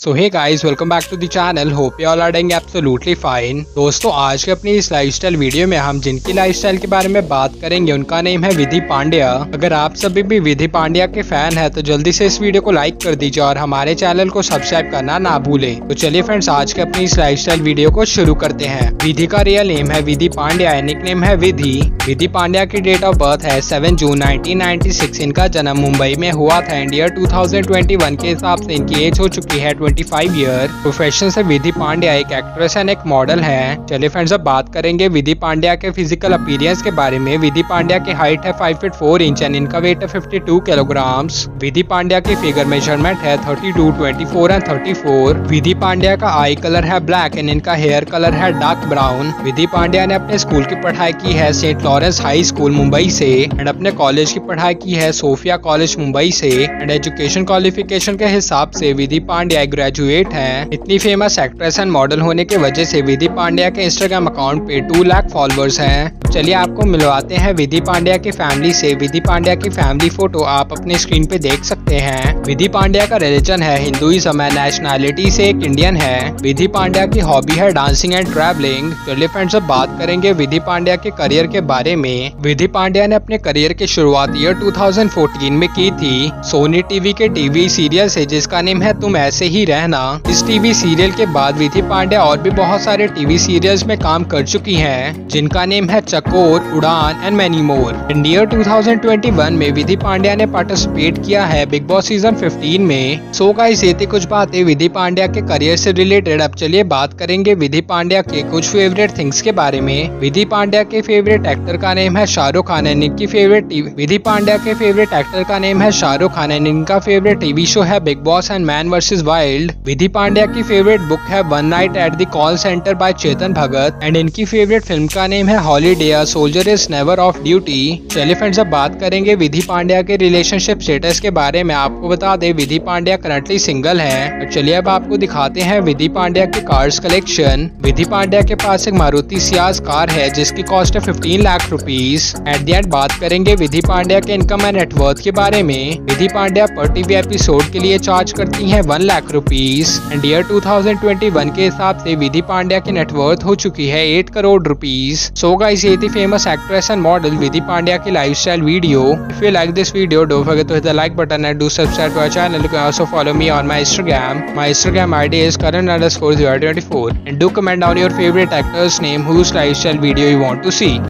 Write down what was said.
So hey guys welcome back to the channel hope you all are doing absolutely fine दोस्तों, आज के अपनी इस लाइफस्टाइल वीडियो में हम जिनकी लाइफस्टाइल के बारे में बात करेंगे, उनका नेम है विधि पांड्या। अगर आप सभी भी विधि पांड्या के फ़ैन है तो जल्दी से इस वीडियो को लाइक कर दीजिए और हमारे चैनल को सब्सक्राइब करना ना भूले। तो चलिए फ्रेंड्स आज के अपनी इस लाइफ वीडियो को शुरू करते हैं। विधि का रियल नेम है विधि पांड्या निक नेम है विधि। विधि पांड्या की डेट ऑफ़ बर्थ है सेवन जून नाइनटीन इनका जन्म मुंबई में हुआ था इंडिया टू के हिसाब से इनकी एज हो चुकी है 25 ईयर प्रोफेशन से विधि पांड्या एक एक्ट्रेस एंड एक मॉडल है। चलिए फ्रेंड्स अब बात करेंगे विधि पांड्या के फ़िज़िकल अपीरियंस के बारे में। विधि पांड्या की हाइट है 5 फीट 4 इंच एंड इनका वेट है 52 किलोग्राम्स विधि पांड्या की फिगर मेज़रमेंट है 32, 24 एंड 34 विधि पांड्या का आई कलर है ब्लैक एंड इनका हेयर कलर है डार्क ब्राउन विधि पांड्या ने अपने स्कूल की पढ़ाई की है Saint Lawrence high school Mumbai से। एंड अपने कॉलेज की पढ़ाई की है सोफिया कॉलेज मुंबई से। एंड एजुकेशन क्वालिफिकेशन के हिसाब से विधि पांड्या ग्रेजुएट है। इतनी फ़ेमस एक्ट्रेस एंड मॉडल होने की वजह से विधि पांड्या के इंस्टाग्राम अकाउंट पे टू लाख फॉलोअर्स हैं। चलिए आपको मिलवाते हैं विधि पांड्या की फैमिली से। विधि पांड्या की फैमिली फ़ोटो आप अपने स्क्रीन पे देख सकते हैं। विधि पांड्या का रिलीजन है हिंदुइज्म है नेशनैलिटी से एक इंडियन है। विधि पांड्या की हॉबी है डांसिंग एंड ट्रैवलिंग चलिए फ्रेंड्स अब बात करेंगे विधि पांड्या के करियर के बारे में। विधि पांड्या ने अपने करियर की शुरुआत ईयर 2014 में की थी। सोनी टीवी के टीवी सीरियल से, जिसका नेम है तुम ऐसे ही रहना इस टीवी सीरियल के बाद विधि पांडे और भी बहुत सारे टीवी सीरियल्स में काम कर चुकी हैं, जिनका नेम है Chakor, Udaan and many more India 2021 में विधि पांड्या ने पार्टिसिपेट किया है बिग बॉस सीज़न 15 में। सो का इस कुछ बातें विधि पांड्या के करियर से रिलेटेड अब चलिए बात करेंगे विधि पांड्या के कुछ फेवरेट थिंग्स के बारे में। विधि पांड्या के फेवरेट एक्टर का नेम है शाहरुख खान एंड इनकी फेवरेट विधि पांड्या के फेवरेट एक्टर का नेम है शाहरुख खान एंड इनका फेवरेट टीवी शो है Bigg Boss and Man versus Wild Vidhi Vidhi Pandya की फेवरेट बुक है One Night at the Call Center by Chetan Bhagat and इनकी फेवरेट फ़िल्म का name है Holiday Soldier is Never off Duty चलिए friends अब बात करेंगे विधि पांड्या के रिलेशनशिप स्टेटस के बारे में। आपको बता दें विधि पांड्या करंटली सिंगल है। तो चलिए अब आपको दिखाते हैं विधि पांड्या के कार्स कलेक्शन विधि पांड्या के पास एक मारुति सियाज कार है, जिसकी कॉस्ट है fifteen lakh rupees at the end बात करेंगे विधि पांड्या के इनकम एंड नेटवर्थ के बारे में। विधि पांड्या पर टीवी एपिसोड के लिए चार्ज करती है one lakh rupees and year 2021 के हिसाब से विधि पांड्या की नेटवर्थ हो चुकी है 8 करोड़ रुपीज़ सो गाइस ये थी famous actress and model Vidhi Pandya की lifestyle video if you like this video don't forget to hit the like button and do subscribe to our channel you can also follow me on my Instagram my Instagram ID is karan_024 and do comment down your favorite actor's name, whose lifestyle video you want to see.